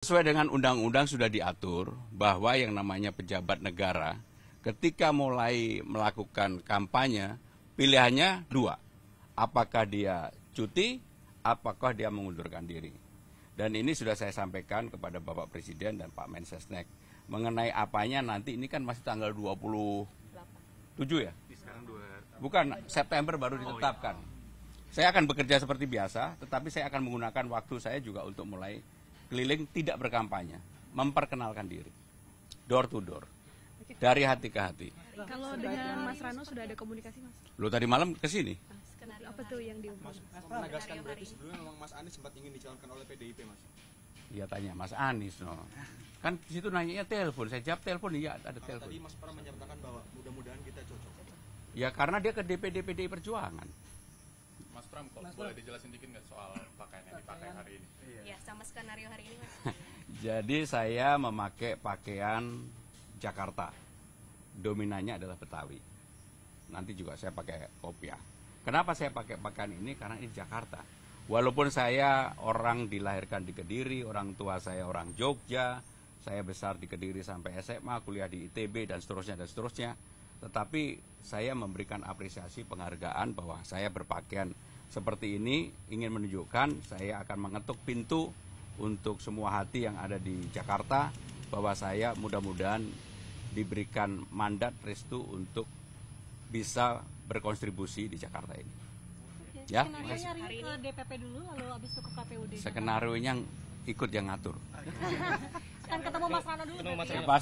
Sesuai dengan undang-undang sudah diatur bahwa yang namanya pejabat negara ketika mulai melakukan kampanye pilihannya dua. Apakah dia cuti, apakah dia mengundurkan diri. Dan ini sudah saya sampaikan kepada Bapak Presiden dan Pak Mensesnek. Mengenai apanya nanti ini kan masih tanggal 27 ya? Bukan, September baru ditetapkan. Saya akan bekerja seperti biasa, tetapi saya akan menggunakan waktu saya juga untuk mulai keliling tidak berkampanye, memperkenalkan diri. Door to door. Dari hati ke hati. Kalau dengan Mas Rano sudah ada komunikasi Mas? Lu tadi malam ke sini? Apa tuh yang diumumkan? menegaskan berarti sebelumnya memang Mas Anies sempat ingin dicalonkan oleh PDIP Mas. Iya tanya Mas Anies no. Kan di situ nanyanya telepon, saya jawab telepon iya ada Tadi telepon. Mas Pram menyatakan bahwa mudah-mudahan kita cocok. Ya karena dia ke DPD PDI Perjuangan. Mas Pram, kalau boleh dijelasin dikit nggak soal pakaian yang dipakai hari ini? Ya, sama skenario hari ini. Jadi saya memakai pakaian Jakarta. Dominannya adalah Betawi. Nanti juga saya pakai kopiah. Kenapa saya pakai pakaian ini? Karena ini Jakarta. Walaupun saya orang dilahirkan di Kediri, orang tua saya orang Jogja, saya besar di Kediri sampai SMA, kuliah di ITB dan seterusnya dan seterusnya. Tetapi saya memberikan apresiasi penghargaan bahwa saya berpakaian seperti ini ingin menunjukkan saya akan mengetuk pintu untuk semua hati yang ada di Jakarta bahwa saya mudah-mudahan diberikan mandat restu untuk bisa berkontribusi di Jakarta ini. Ya, Skenario hari ini ke DPP dulu, lalu habis itu ke KPUD. skenario yang ikut yang ngatur. Kan ketemu Mas Rano dulu.